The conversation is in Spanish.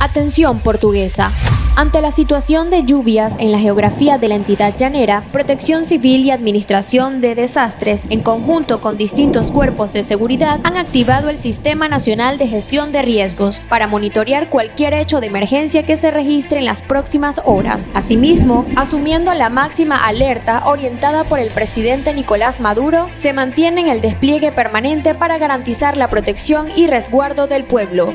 Atención portuguesa. Ante la situación de lluvias en la geografía de la entidad llanera, Protección Civil y Administración de Desastres, en conjunto con distintos cuerpos de seguridad, han activado el Sistema Nacional de Gestión de Riesgos para monitorear cualquier hecho de emergencia que se registre en las próximas horas. Asimismo, asumiendo la máxima alerta orientada por el presidente Nicolás Maduro, se mantiene en el despliegue permanente para garantizar la protección y resguardo del pueblo.